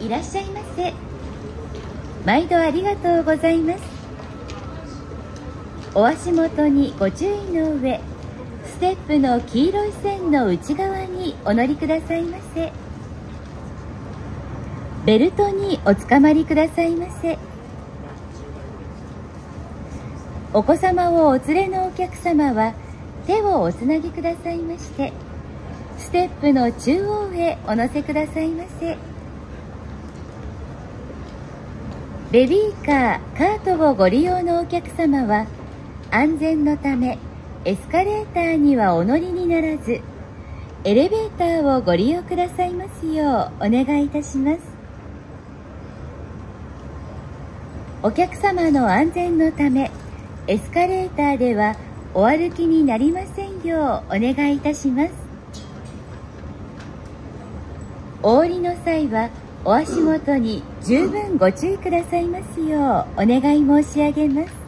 いらっしゃいませ。毎度ありがとうございます。お足元にご注意の上ステップの黄色い線の内側にお乗りくださいませ。ベルトにおつかまりくださいませ。お子様をお連れのお客様は手をおつなぎくださいましてステップの中央へお乗せくださいませ。ベビーカー、カートをご利用のお客様は安全のためエスカレーターにはお乗りにならずエレベーターをご利用くださいますようお願いいたします。お客様の安全のためエスカレーターではお歩きになりませんようお願いいたします。お降りの際はお足元に十分ご注意くださいますようお願い申し上げます。